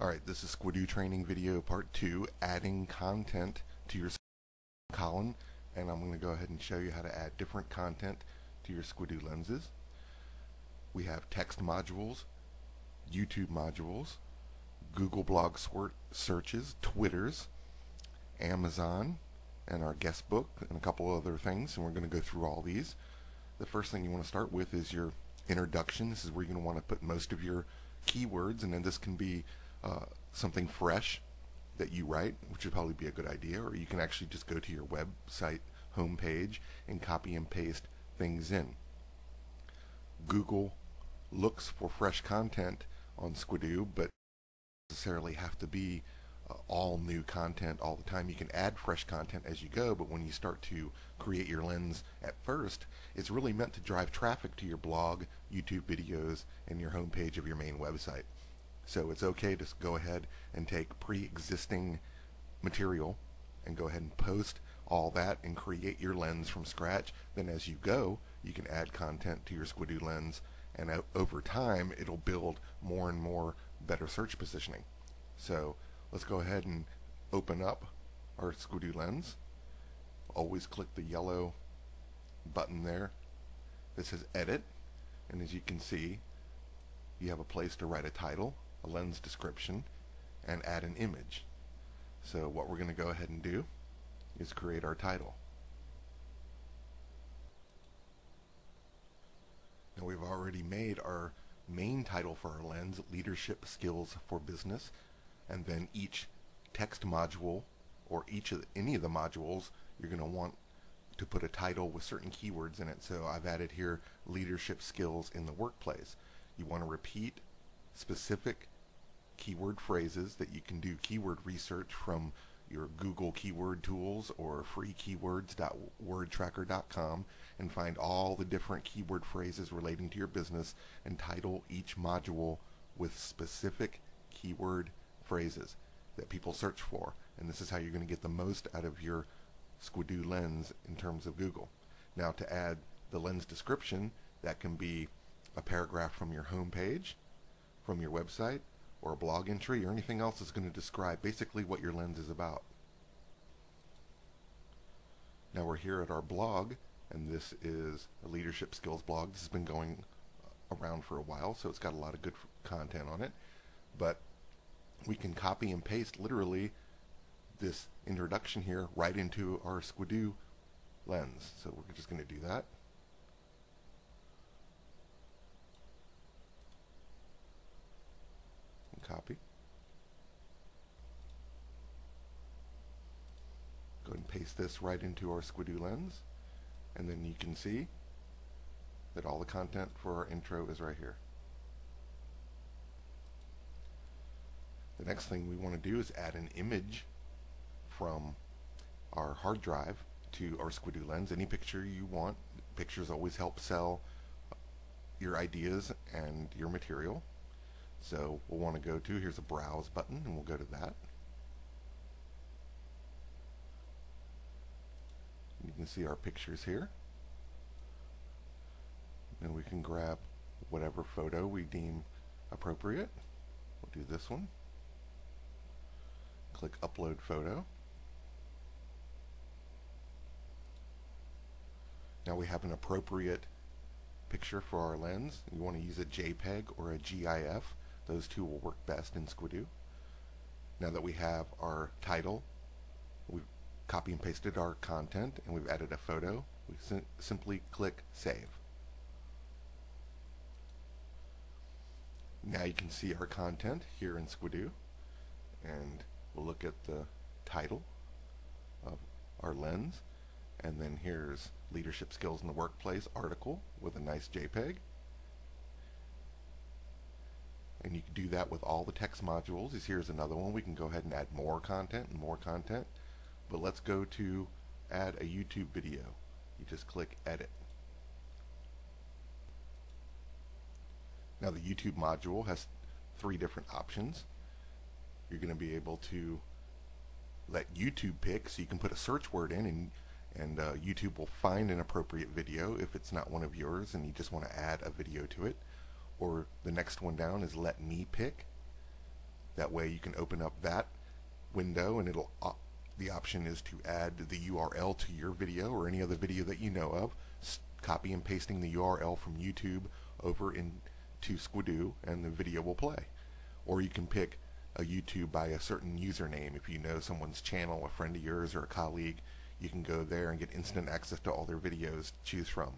Alright, this is Squidoo Training Video Part 2, adding content to your column, and I'm going to go ahead and show you how to add different content to your Squidoo lenses. We have text modules, YouTube modules, Google blog searches, Twitters, Amazon, and our guest book, and a couple other things, and we're going to go through all these. The first thing you want to start with is your introduction. This is where you're going to want to put most of your keywords, and then this can be uh, something fresh that you write, which would probably be a good idea, or you can actually just go to your website homepage and copy and paste things in. Google looks for fresh content on Squidoo, but necessarily have to be uh, all new content all the time. You can add fresh content as you go, but when you start to create your lens at first, it's really meant to drive traffic to your blog, YouTube videos, and your homepage of your main website. So it's okay to go ahead and take pre-existing material and go ahead and post all that and create your lens from scratch. Then as you go, you can add content to your Squidoo lens and over time it'll build more and more better search positioning. So let's go ahead and open up our Squidoo lens. Always click the yellow button there that says edit and as you can see you have a place to write a title a lens description, and add an image. So what we're going to go ahead and do is create our title. Now we've already made our main title for our lens, Leadership Skills for Business, and then each text module or each of the, any of the modules you're going to want to put a title with certain keywords in it. So I've added here leadership skills in the workplace. You want to repeat specific keyword phrases that you can do keyword research from your Google keyword tools or freekeywords.wordtracker.com and find all the different keyword phrases relating to your business and title each module with specific keyword phrases that people search for. And this is how you're going to get the most out of your Squidoo lens in terms of Google. Now to add the lens description, that can be a paragraph from your home page, from your website, or a blog entry or anything else that's going to describe basically what your lens is about. Now we're here at our blog and this is a leadership skills blog. This has been going around for a while so it's got a lot of good content on it but we can copy and paste literally this introduction here right into our Squidoo lens. So we're just going to do that. Copy. Go and paste this right into our Squidoo lens and then you can see that all the content for our intro is right here. The next thing we want to do is add an image from our hard drive to our Squidoo lens. Any picture you want. Pictures always help sell your ideas and your material. So we'll want to go to, here's a browse button, and we'll go to that. You can see our pictures here. And we can grab whatever photo we deem appropriate. We'll do this one. Click Upload Photo. Now we have an appropriate picture for our lens. You want to use a JPEG or a GIF. Those two will work best in Squidoo. Now that we have our title, we've copy and pasted our content and we've added a photo, we sim simply click Save. Now you can see our content here in Squidoo and we'll look at the title of our lens and then here's Leadership Skills in the Workplace article with a nice JPEG and you can do that with all the text modules. Is Here's another one. We can go ahead and add more content and more content. But let's go to add a YouTube video. You just click edit. Now the YouTube module has three different options. You're going to be able to let YouTube pick so you can put a search word in and and uh, YouTube will find an appropriate video if it's not one of yours and you just want to add a video to it or the next one down is let me pick That way you can open up that window and it'll uh, the option is to add the URL to your video or any other video that you know of, copy and pasting the URL from YouTube over into Squidoo and the video will play. Or you can pick a YouTube by a certain username. If you know someone's channel, a friend of yours or a colleague, you can go there and get instant access to all their videos to choose from.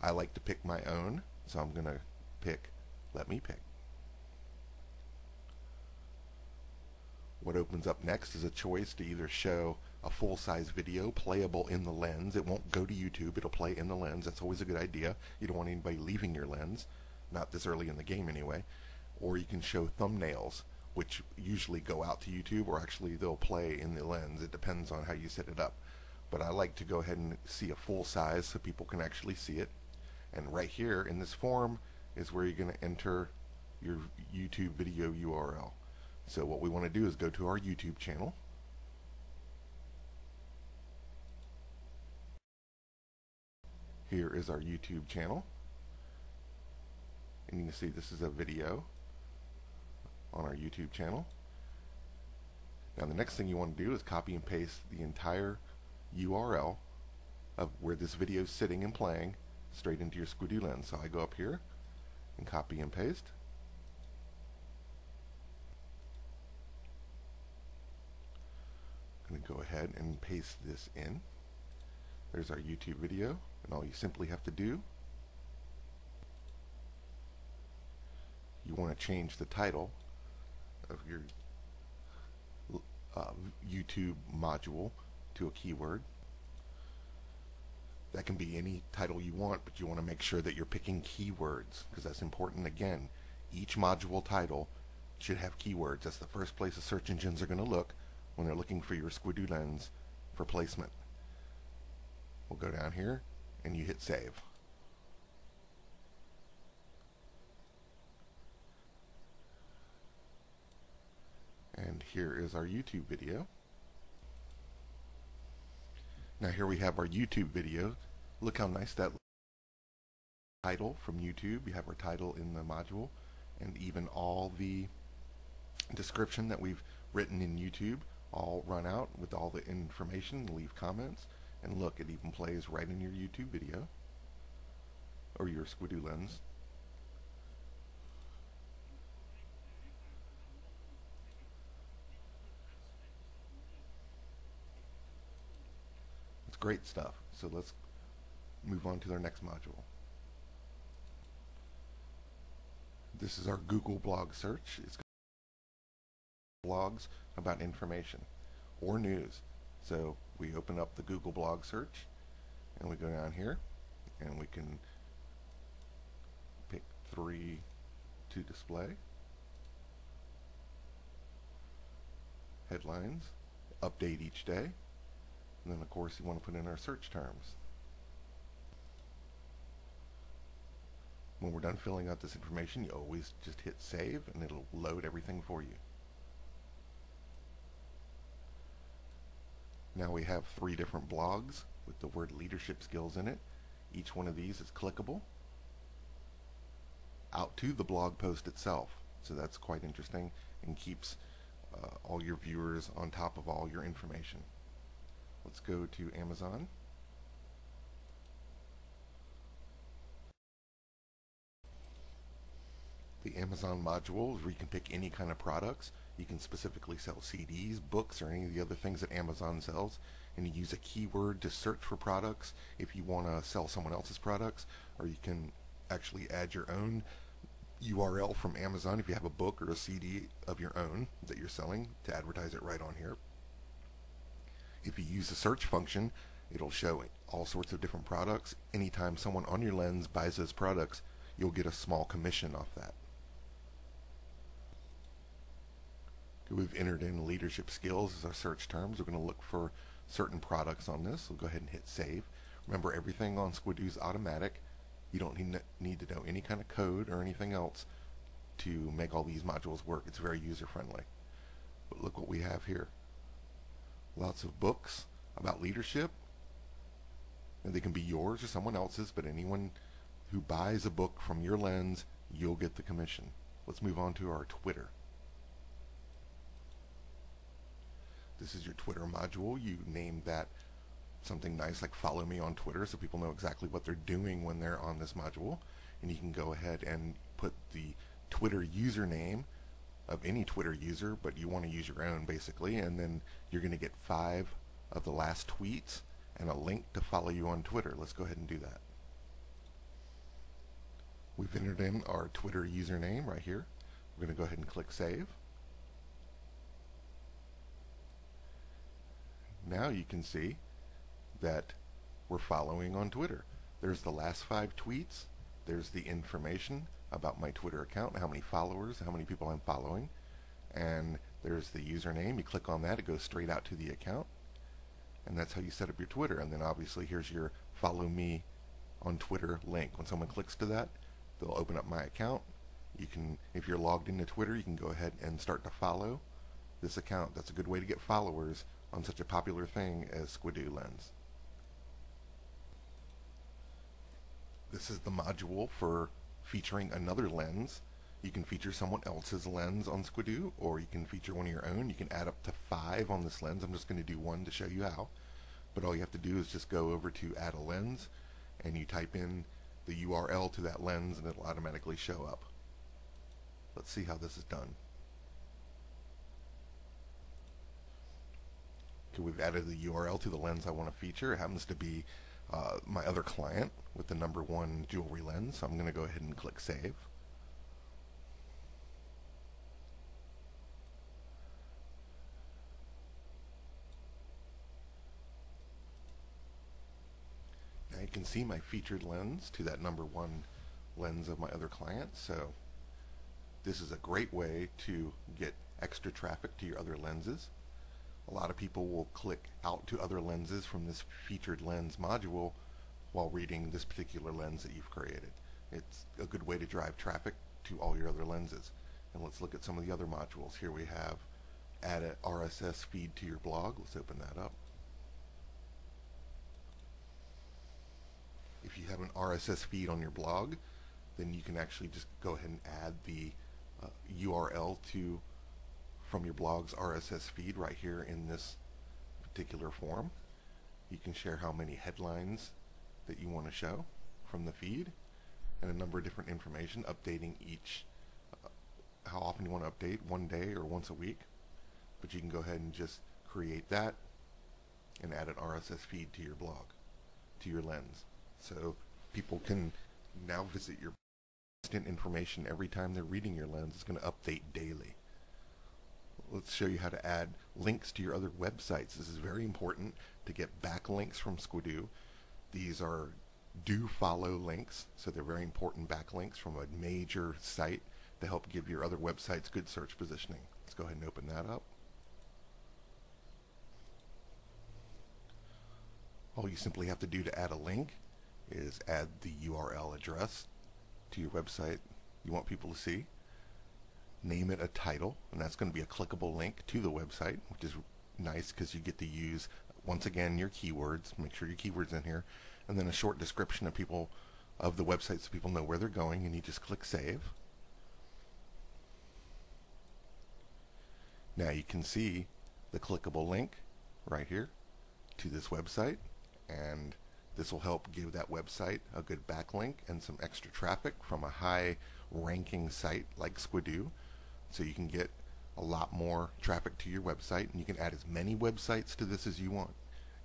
I like to pick my own, so I'm going to pick Let Me Pick. What opens up next is a choice to either show a full-size video playable in the lens. It won't go to YouTube, it'll play in the lens. That's always a good idea. You don't want anybody leaving your lens, not this early in the game anyway. Or you can show thumbnails, which usually go out to YouTube, or actually they'll play in the lens. It depends on how you set it up. But I like to go ahead and see a full size so people can actually see it. And right here in this form is where you're going to enter your YouTube video URL. So what we want to do is go to our YouTube channel. Here is our YouTube channel. And you can see this is a video on our YouTube channel. Now the next thing you want to do is copy and paste the entire URL of where this video is sitting and playing straight into your Squidoo lens. So I go up here and copy and paste. I'm going to go ahead and paste this in. There's our YouTube video, and all you simply have to do, you want to change the title of your uh, YouTube module to a keyword. That can be any title you want, but you want to make sure that you're picking keywords because that's important. Again, each module title should have keywords. That's the first place the search engines are going to look when they're looking for your Squidoo lens for placement. We'll go down here and you hit save. And here is our YouTube video. Now here we have our YouTube video. Look how nice that title from YouTube. We have our title in the module and even all the description that we've written in YouTube all run out with all the information, leave comments, and look, it even plays right in your YouTube video or your Squidoo lens. Great stuff. So let's move on to our next module. This is our Google blog search. It's blogs about information or news. So we open up the Google blog search and we go down here and we can pick three to display. Headlines, update each day, and then of course you want to put in our search terms. When we're done filling out this information, you always just hit save and it'll load everything for you. Now we have three different blogs with the word leadership skills in it. Each one of these is clickable out to the blog post itself. So that's quite interesting and keeps uh, all your viewers on top of all your information. Let's go to Amazon. The Amazon module where you can pick any kind of products you can specifically sell CDs, books, or any of the other things that Amazon sells. And you use a keyword to search for products if you want to sell someone else's products, or you can actually add your own URL from Amazon if you have a book or a CD of your own that you're selling to advertise it right on here. If you use the search function, it'll show all sorts of different products. Anytime someone on your lens buys those products, you'll get a small commission off that. We've entered in leadership skills as our search terms. We're going to look for certain products on this. We'll go ahead and hit save. Remember, everything on Squidoo is automatic. You don't need, need to know any kind of code or anything else to make all these modules work. It's very user friendly. But look what we have here. Lots of books about leadership. And they can be yours or someone else's, but anyone who buys a book from your lens, you'll get the commission. Let's move on to our Twitter. This is your Twitter module. You name that something nice like follow me on Twitter so people know exactly what they're doing when they're on this module. And you can go ahead and put the Twitter username of any Twitter user, but you want to use your own basically, and then you're going to get five of the last tweets and a link to follow you on Twitter. Let's go ahead and do that. We've entered in our Twitter username right here. We're going to go ahead and click Save. Now you can see that we're following on Twitter. There's the last five tweets. There's the information about my Twitter account, how many followers, how many people I'm following. And there's the username. You click on that, it goes straight out to the account. And that's how you set up your Twitter. And then obviously here's your follow me on Twitter link. When someone clicks to that, they'll open up my account. You can, if you're logged into Twitter, you can go ahead and start to follow this account. That's a good way to get followers on such a popular thing as Squidoo Lens. This is the module for featuring another lens. You can feature someone else's lens on Squidoo, or you can feature one of your own. You can add up to five on this lens. I'm just going to do one to show you how. But all you have to do is just go over to add a lens, and you type in the URL to that lens, and it'll automatically show up. Let's see how this is done. Okay, we've added the URL to the lens I want to feature. It happens to be uh, my other client with the number one jewelry lens. So I'm going to go ahead and click Save. Now you can see my featured lens to that number one lens of my other client. So this is a great way to get extra traffic to your other lenses. A lot of people will click out to other lenses from this featured lens module while reading this particular lens that you've created. It's a good way to drive traffic to all your other lenses. And let's look at some of the other modules. Here we have add an RSS feed to your blog. Let's open that up. If you have an RSS feed on your blog, then you can actually just go ahead and add the uh, URL to from your blog's RSS feed right here in this particular form. You can share how many headlines that you want to show from the feed and a number of different information updating each uh, how often you want to update one day or once a week. But you can go ahead and just create that and add an RSS feed to your blog to your lens. So people can now visit your instant information every time they're reading your lens. It's going to update daily let's show you how to add links to your other websites. This is very important to get backlinks from Squidoo. These are do follow links, so they're very important backlinks from a major site to help give your other websites good search positioning. Let's go ahead and open that up. All you simply have to do to add a link is add the URL address to your website you want people to see name it a title, and that's going to be a clickable link to the website, which is nice because you get to use, once again, your keywords. Make sure your keywords in here. And then a short description of people, of the website so people know where they're going, and you just click Save. Now you can see the clickable link right here to this website, and this will help give that website a good backlink and some extra traffic from a high ranking site like Squidoo so you can get a lot more traffic to your website and you can add as many websites to this as you want.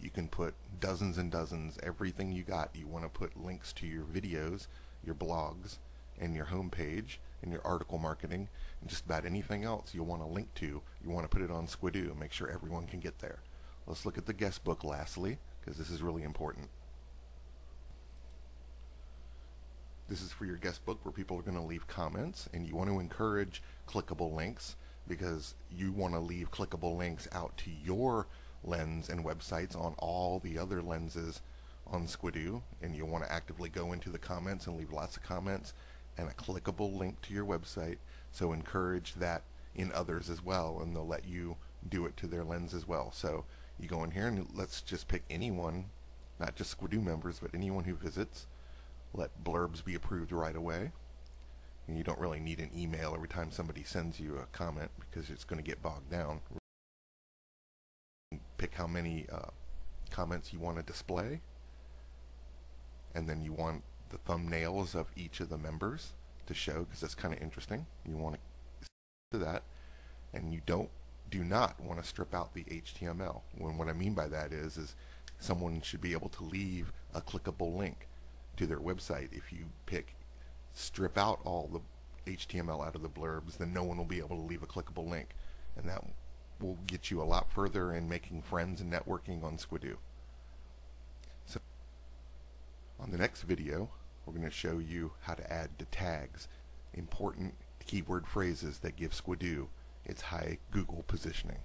You can put dozens and dozens, everything you got. You want to put links to your videos, your blogs, and your homepage, and your article marketing, and just about anything else you'll want to link to. You want to put it on Squidoo and make sure everyone can get there. Let's look at the guest book lastly, because this is really important. This is for your guest book where people are going to leave comments and you want to encourage clickable links because you want to leave clickable links out to your lens and websites on all the other lenses on Squidoo and you want to actively go into the comments and leave lots of comments and a clickable link to your website. So encourage that in others as well and they'll let you do it to their lens as well. So you go in here and let's just pick anyone not just Squidoo members but anyone who visits let blurbs be approved right away. And you don't really need an email every time somebody sends you a comment because it's going to get bogged down. pick how many uh, comments you want to display and then you want the thumbnails of each of the members to show because that's kind of interesting. You want to do that and you don't do not want to strip out the HTML. When what I mean by that is is someone should be able to leave a clickable link to their website. If you pick strip out all the HTML out of the blurbs, then no one will be able to leave a clickable link. And that will get you a lot further in making friends and networking on Squidoo. So on the next video, we're going to show you how to add the tags, important keyword phrases that give Squidoo its high Google positioning.